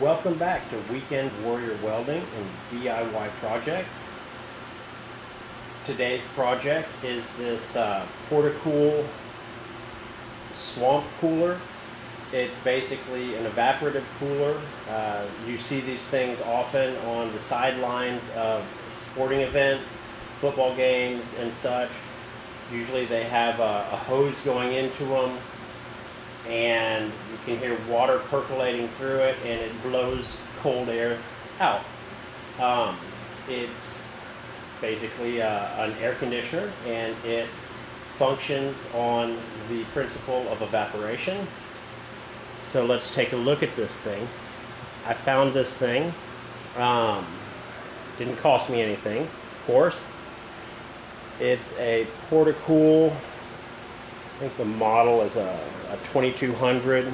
Welcome back to Weekend Warrior Welding and DIY Projects. Today's project is this uh, Portacool swamp cooler. It's basically an evaporative cooler. Uh, you see these things often on the sidelines of sporting events, football games, and such. Usually they have a, a hose going into them and you can hear water percolating through it and it blows cold air out. Um, it's basically uh, an air conditioner and it functions on the principle of evaporation. So let's take a look at this thing. I found this thing. Um, didn't cost me anything, of course. It's a Portacool I think the model is a, a 2200.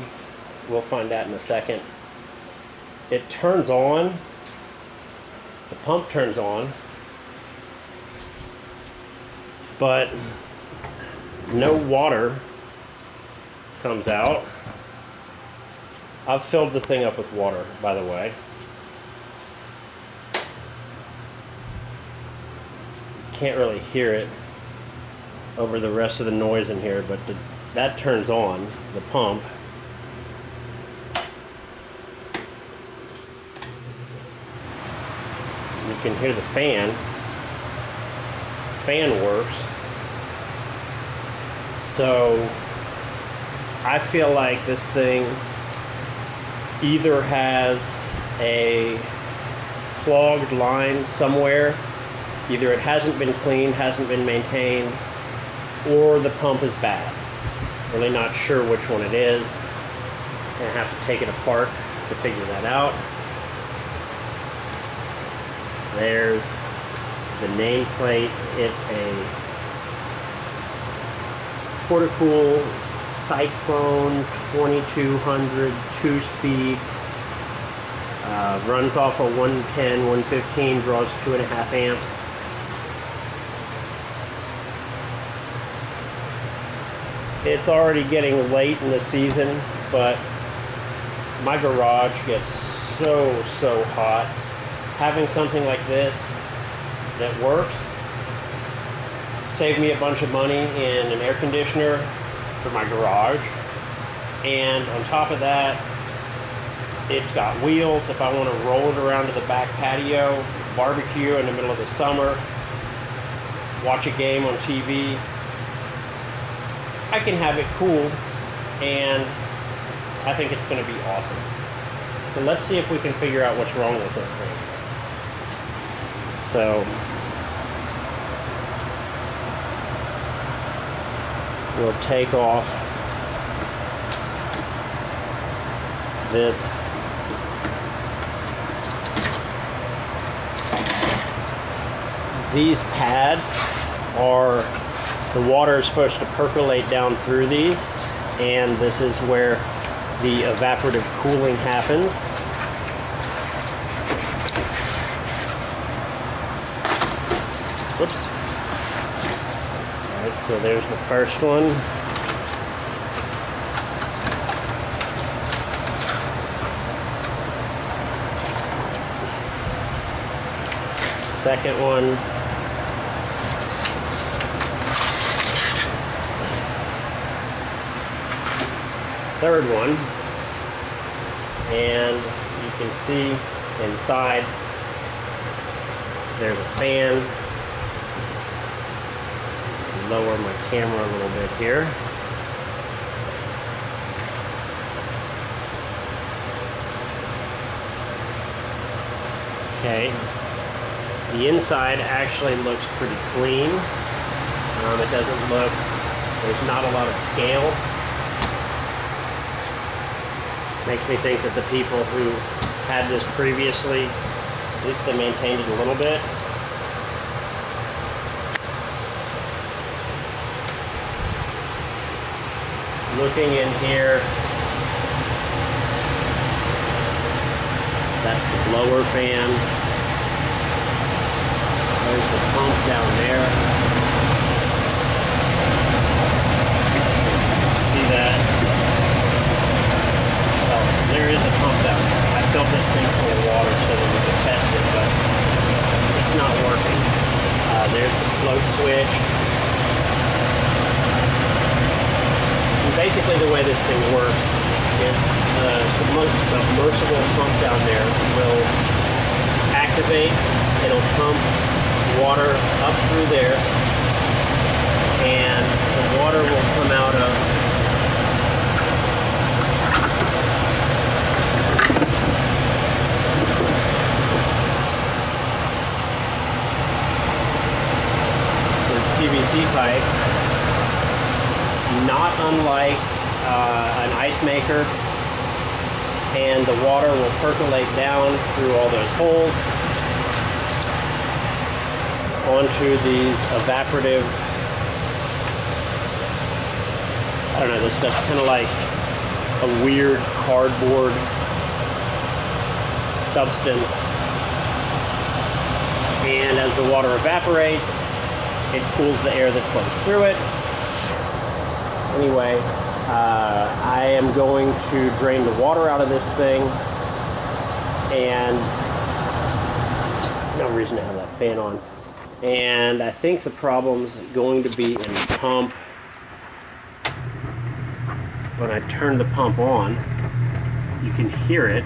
We'll find that in a second. It turns on. The pump turns on. But no water comes out. I've filled the thing up with water, by the way. Can't really hear it over the rest of the noise in here, but the, that turns on the pump. You can hear the fan. Fan works. So I feel like this thing either has a clogged line somewhere, either it hasn't been cleaned, hasn't been maintained, or the pump is bad. Really not sure which one it is. Gonna have to take it apart to figure that out. There's the nameplate. It's a Portacool Cyclone 2200 two-speed. Uh, runs off a 110, 115, draws two and a half amps. It's already getting late in the season, but my garage gets so, so hot. Having something like this that works saved me a bunch of money in an air conditioner for my garage. And on top of that, it's got wheels if I want to roll it around to the back patio, barbecue in the middle of the summer, watch a game on TV, I can have it cooled and I think it's going to be awesome. So let's see if we can figure out what's wrong with this thing. So we'll take off this these pads are the water is supposed to percolate down through these, and this is where the evaporative cooling happens. Whoops. Alright, so there's the first one. Second one. Third one. And you can see inside there's a fan. Lower my camera a little bit here. Okay. The inside actually looks pretty clean. Um, it doesn't look there's not a lot of scale Makes me think that the people who had this previously, at least they maintained it a little bit. Looking in here, that's the blower fan. There's the pump down there. See that? There is a pump down. I filled this this thing full of water so that we could test it, but it's not working. Uh, there's the float switch. And basically the way this thing works is the submersible pump down there will activate, it'll pump water up through there, and the water will come out of Pipe, not unlike uh, an ice maker, and the water will percolate down through all those holes onto these evaporative, I don't know, this stuff's kind of like a weird cardboard substance. And as the water evaporates, it cools the air that flows through it. Anyway, uh, I am going to drain the water out of this thing and no reason to have that fan on. And I think the problem's going to be in the pump. When I turn the pump on, you can hear it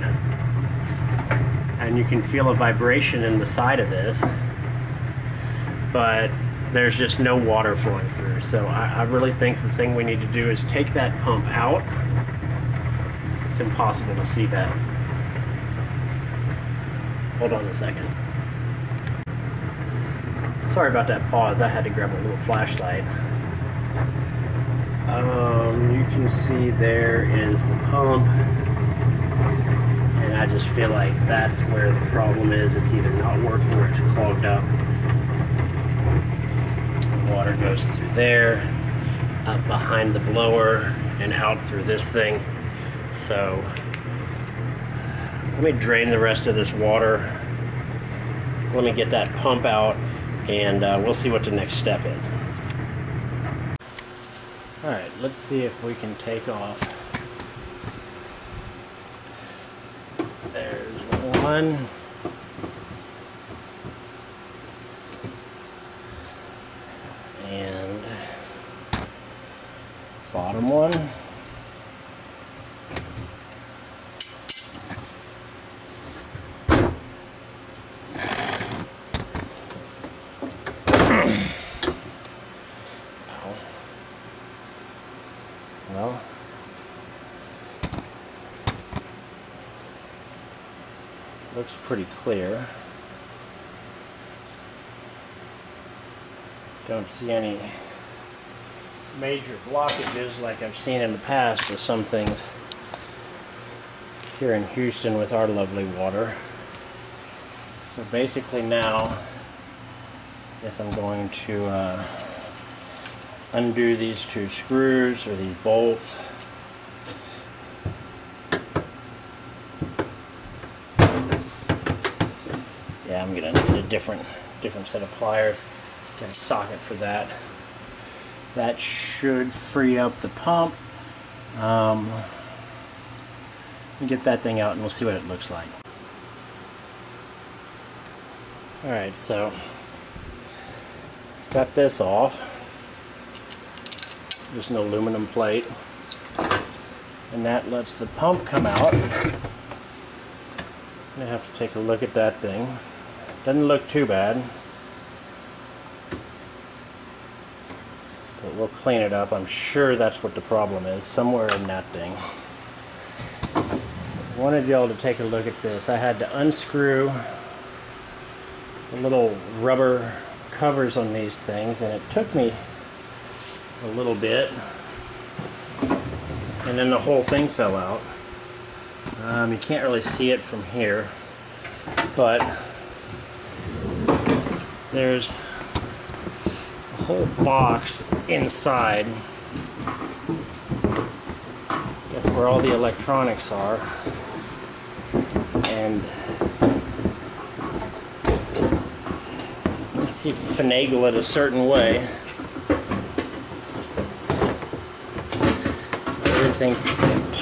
and you can feel a vibration in the side of this. But there's just no water flowing through. So I, I, really think the thing we need to do is take that pump out. It's impossible to see that. Hold on a second. Sorry about that pause. I had to grab a little flashlight. Um, you can see there is the pump. And I just feel like that's where the problem is. It's either not working or it's clogged up water goes through there, up behind the blower, and out through this thing. So let me drain the rest of this water. Let me get that pump out, and uh, we'll see what the next step is. All right, let's see if we can take off. There's one. bottom one. well, looks pretty clear. Don't see any major blockages like I've seen in the past with some things here in Houston with our lovely water. So basically now, I guess I'm going to uh, undo these two screws or these bolts. Yeah, I'm gonna need a different different set of pliers. Get a socket for that. That should free up the pump. Um, get that thing out and we'll see what it looks like. Alright, so got this off. Just an aluminum plate. And that lets the pump come out. I'm gonna have to take a look at that thing. Doesn't look too bad. But we'll clean it up. I'm sure that's what the problem is, somewhere in that thing. I wanted y'all to take a look at this. I had to unscrew the little rubber covers on these things and it took me a little bit and then the whole thing fell out. Um, you can't really see it from here but there's a whole box inside. That's where all the electronics are. And let's see if finagle it a certain way. Everything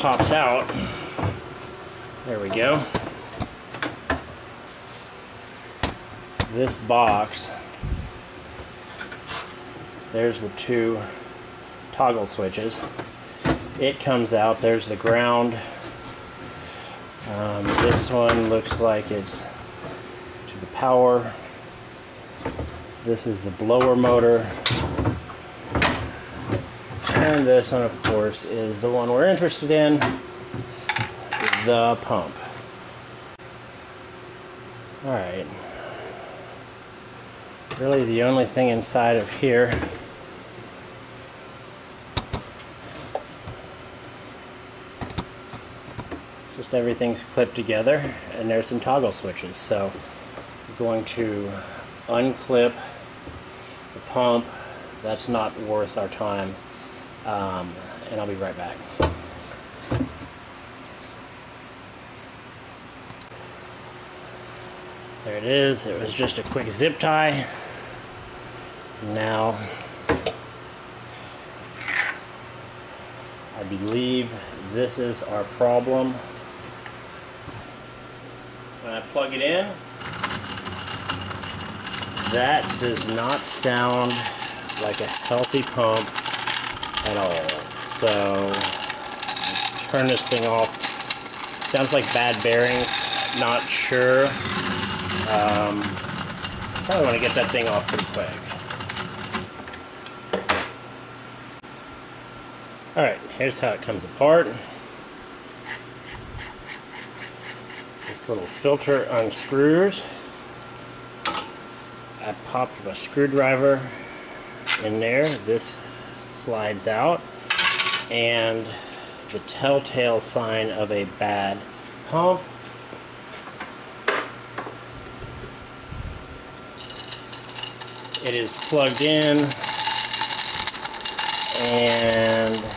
pops out. There we go. This box, there's the two toggle switches. It comes out, there's the ground. Um, this one looks like it's to the power. This is the blower motor. And this one, of course, is the one we're interested in, the pump. Alright. Really the only thing inside of here it's just everything's clipped together and there's some toggle switches. So I'm going to unclip the pump. That's not worth our time. Um, and I'll be right back. There it is. It was just a quick zip tie. Now, I believe this is our problem. When I plug it in, that does not sound like a healthy pump at all. So, turn this thing off. Sounds like bad bearings, not sure. Um, probably want to get that thing off pretty quick. Alright, here's how it comes apart. This little filter unscrews. I popped a screwdriver in there. This slides out. And the telltale sign of a bad pump it is plugged in and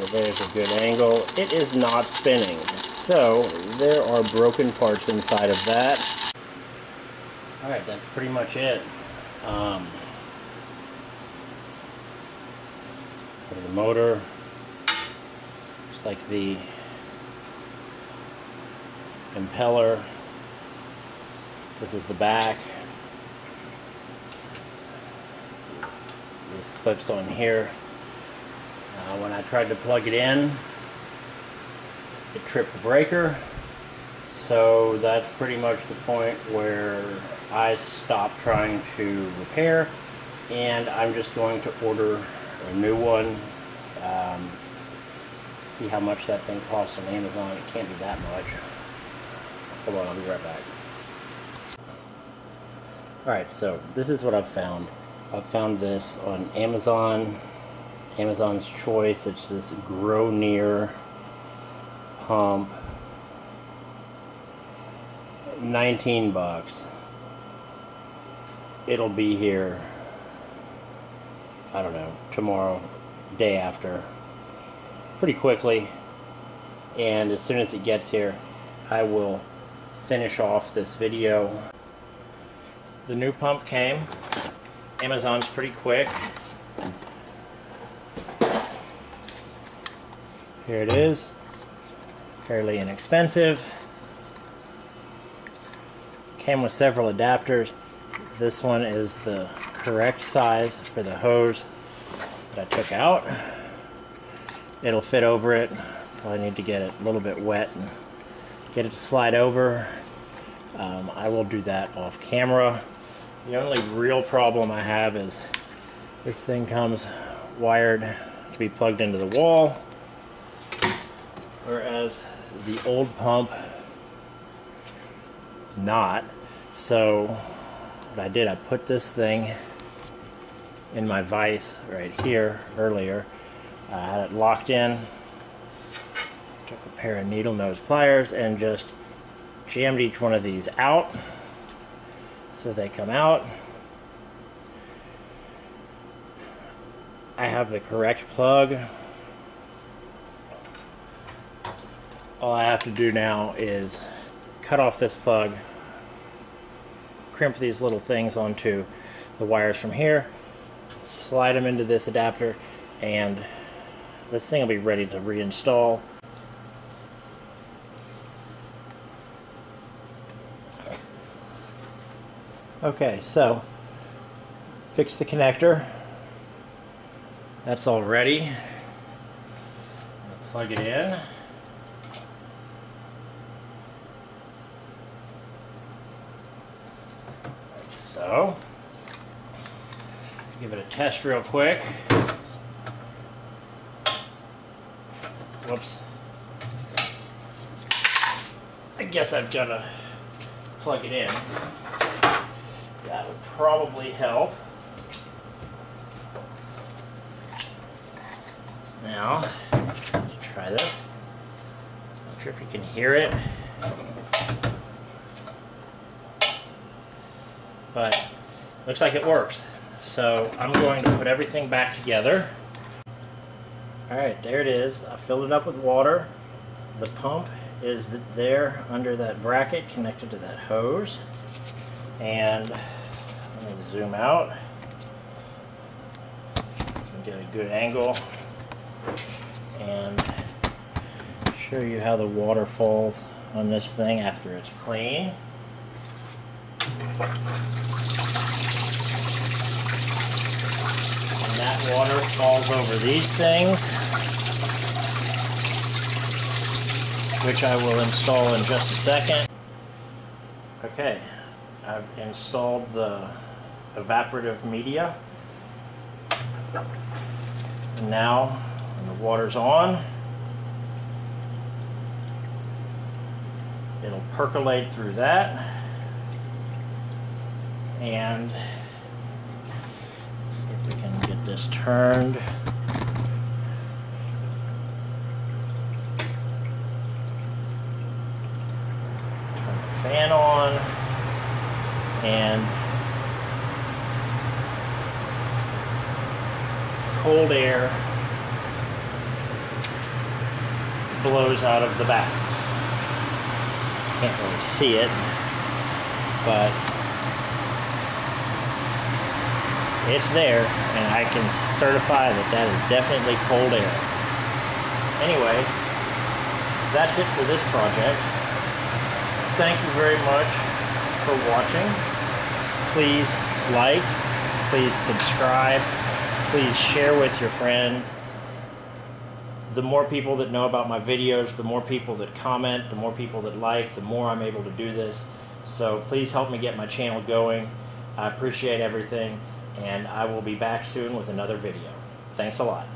That there's a good angle. It is not spinning. So there are broken parts inside of that. Alright, that's pretty much it. Um, the motor, just like the impeller this is the back. This clips on here. Uh, when I tried to plug it in, it tripped the breaker. So that's pretty much the point where I stopped trying to repair and I'm just going to order a new one. Um, see how much that thing costs on Amazon. It can't be that much. Hold on, I'll be right back. Alright, so this is what I've found. I've found this on Amazon, Amazon's Choice. It's this Gronir pump. 19 bucks. It'll be here, I don't know, tomorrow, day after, pretty quickly. And as soon as it gets here, I will finish off this video the new pump came. Amazon's pretty quick. Here it is. Fairly inexpensive. Came with several adapters. This one is the correct size for the hose that I took out. It'll fit over it. Probably need to get it a little bit wet and get it to slide over. Um, I will do that off camera. The only real problem I have is this thing comes wired to be plugged into the wall, whereas the old pump is not. So what I did, I put this thing in my vise right here earlier. I had it locked in, took a pair of needle nose pliers and just jammed each one of these out so they come out. I have the correct plug. All I have to do now is cut off this plug, crimp these little things onto the wires from here, slide them into this adapter, and this thing will be ready to reinstall. Okay, so fix the connector. That's all ready. Plug it in. So. Give it a test real quick. Whoops. I guess I've got to plug it in. That would probably help. Now, let's try this. Not sure if you can hear it. But looks like it works. So I'm going to put everything back together. Alright, there it is. I filled it up with water. The pump is there under that bracket connected to that hose. And let me zoom out. Get a good angle and show you how the water falls on this thing after it's clean. And that water falls over these things, which I will install in just a second. Okay, I've installed the evaporative media. And now, when the water's on, it'll percolate through that. And see if we can get this turned. Turn the fan on and cold air blows out of the back. Can't really see it, but it's there, and I can certify that that is definitely cold air. Anyway, that's it for this project. Thank you very much for watching. Please like, please subscribe, please share with your friends. The more people that know about my videos, the more people that comment, the more people that like, the more I'm able to do this. So please help me get my channel going. I appreciate everything, and I will be back soon with another video. Thanks a lot.